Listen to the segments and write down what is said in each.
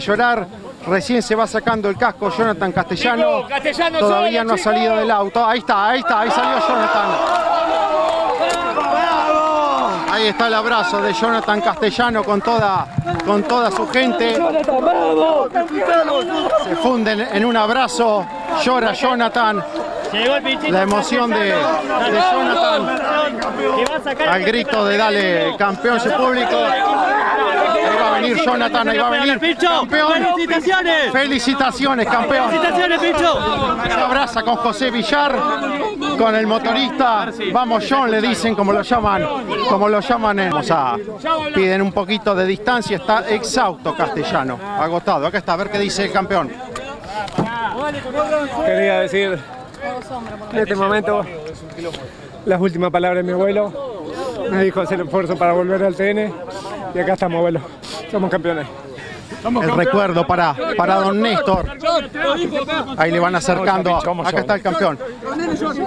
Llorar Recién se va sacando el casco Jonathan Castellano. Castellano Todavía no ha salido del auto. Ahí está, ahí está, ahí salió Jonathan. Ahí está el abrazo de Jonathan Castellano con toda, con toda su gente. Se funden en un abrazo. Llora Jonathan. La emoción de, de Jonathan al grito de dale campeón su público. Ahí va a venir Jonathan, ahí va a venir campeón. ¡Felicitaciones! Felicitaciones, campeón. ¡Felicitaciones! Se abraza con José Villar, con el motorista. Vamos John, le dicen como lo llaman, como lo llaman. en- Vamos a, piden un poquito de distancia, está exhausto castellano, agotado. Acá está, a ver qué dice el campeón. Quería decir en este momento las últimas palabras de mi abuelo. Me dijo hacer el esfuerzo para volver al TN y acá estamos, abuelo. Somos campeones. El recuerdo para, para don Néstor. Ahí le van acercando. Acá está el campeón.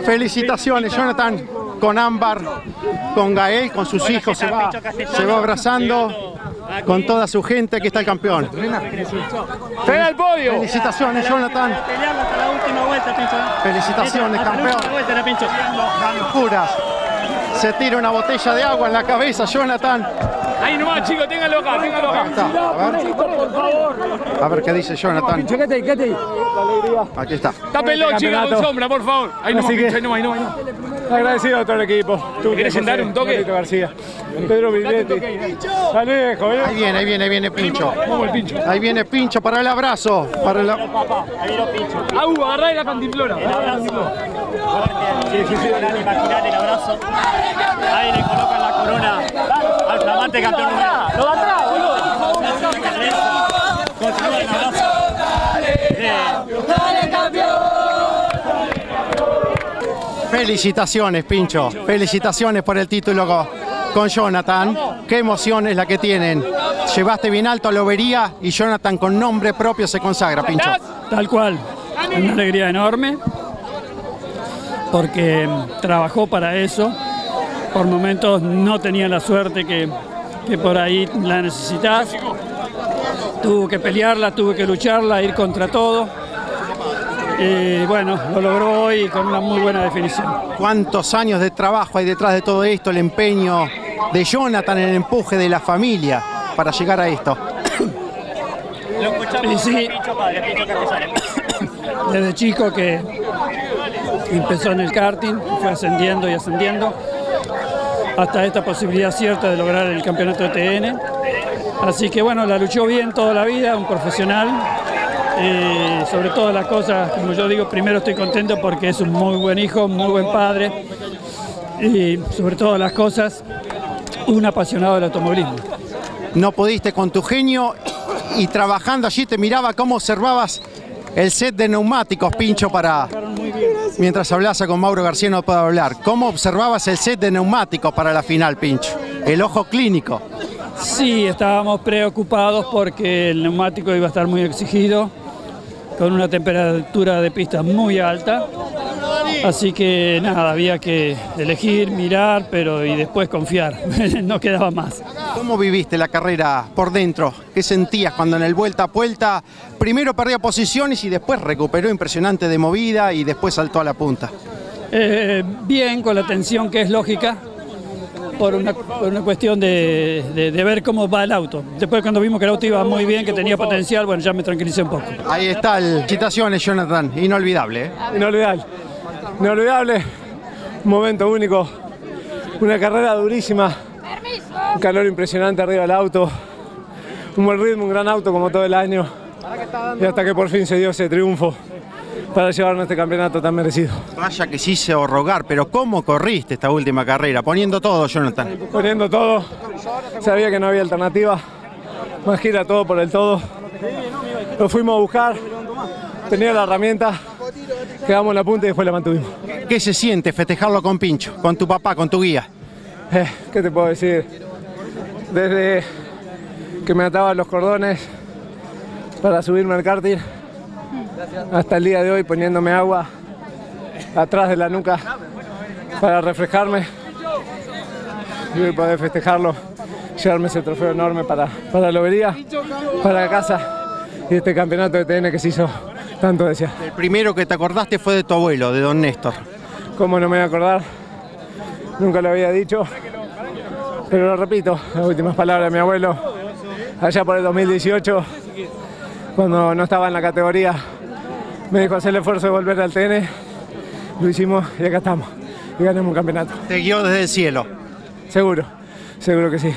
Felicitaciones, Jonathan, con Ámbar, con Gael, con sus hijos. Se va, se va abrazando con toda su gente. Aquí está el campeón. ¡Ven al podio! Felicitaciones, Jonathan. Pelearlo hasta la última vuelta, Pincho. Felicitaciones, campeón. Juras. Se tira una botella de agua en la cabeza, Jonathan. Ahí nomás, chicos, ténganlo acá, ténganlo acá. Ahí está, a ver. A ver qué dice Jonathan. Quédate, quédate. Aquí está. Tápenlo, chicos, con sombra, por favor. Ahí nomás, que- pincho, ahí nomás, ahí nomás. ahí. Agradecido a todo el equipo. Tú, ¿Querés José, sentar un toque? García, Pedro. Alejo, ¿eh? Ahí viene, ahí viene, ahí viene Pincho. Ahí viene Pincho para el abrazo. Para el... Au, agarrá la cantimplora. Imaginar el abrazo. Ahí le colocan la campeón. ¡Lo da atrás, boludo! Felicitaciones, Pincho. Felicitaciones por el título co- con Jonathan. Qué emoción es la que tienen. Llevaste bien alto a la lobería y Jonathan con nombre propio se consagra, Pincho. Tal cual. Una alegría enorme porque trabajó para eso. Por momentos no tenía la suerte que, que por ahí la necesitas. Tuvo que pelearla, tuvo que lucharla, ir contra todo. Y bueno, lo logró hoy con una muy buena definición. ¿Cuántos años de trabajo hay detrás de todo esto? El empeño de Jonathan, el empuje de la familia para llegar a esto. Lo escuchamos sí. desde chico que empezó en el karting, fue ascendiendo y ascendiendo, hasta esta posibilidad cierta de lograr el campeonato de TN. Así que bueno, la luchó bien toda la vida, un profesional. Eh, sobre todas las cosas, como yo digo, primero estoy contento porque es un muy buen hijo, muy buen padre. Y sobre todas las cosas, un apasionado del automovilismo. No pudiste con tu genio y trabajando allí te miraba cómo observabas el set de neumáticos, Pincho, para... Mientras hablase con Mauro García no puedo hablar. ¿Cómo observabas el set de neumáticos para la final, Pincho? El ojo clínico. Sí, estábamos preocupados porque el neumático iba a estar muy exigido, con una temperatura de pista muy alta. Así que nada, había que elegir, mirar, pero y después confiar. no quedaba más. ¿Cómo viviste la carrera por dentro? ¿Qué sentías cuando en el vuelta a vuelta primero perdía posiciones y después recuperó impresionante de movida y después saltó a la punta? Eh, bien, con la tensión que es lógica, por una, por una cuestión de, de- de ver cómo va el auto. Después cuando vimos que el auto iba muy bien, que tenía potencial, bueno, ya me tranquilicé un poco. Ahí está el citaciones, Jonathan, inolvidable. ¿eh? Inolvidable. Inolvidable. Un momento único. Una carrera durísima. Un calor impresionante arriba del auto. Un buen ritmo, un gran auto como todo el año. Y hasta que por fin se dio ese triunfo para llevarnos este campeonato tan merecido. Vaya que sí se rogar, pero ¿cómo corriste esta última carrera? Poniendo todo, Jonathan. Poniendo todo. Sabía que no había alternativa. Más que ir a todo por el todo. Lo fuimos a buscar. Tenía la herramienta. Quedamos en la punta y después la mantuvimos. ¿Qué se siente festejarlo con Pincho, con tu papá, con tu guía? Eh, ¿Qué te puedo decir? Desde que me ataba los cordones para subirme al karting hasta el día de hoy poniéndome agua atrás de la nuca para refrescarme y hoy poder festejarlo, llevarme ese trofeo enorme para, para Lobería, para la casa y este campeonato de TN que se hizo tanto desear. El primero que te acordaste fue de tu abuelo, de don Néstor. ¿Cómo no me voy a acordar? Nunca lo había dicho, pero lo repito, las últimas palabras de mi abuelo, allá por el 2018, cuando no estaba en la categoría, me dijo hacer el esfuerzo de volver al TN, lo hicimos y acá estamos, y ganamos un campeonato. Te guió desde el cielo. Seguro, seguro que sí.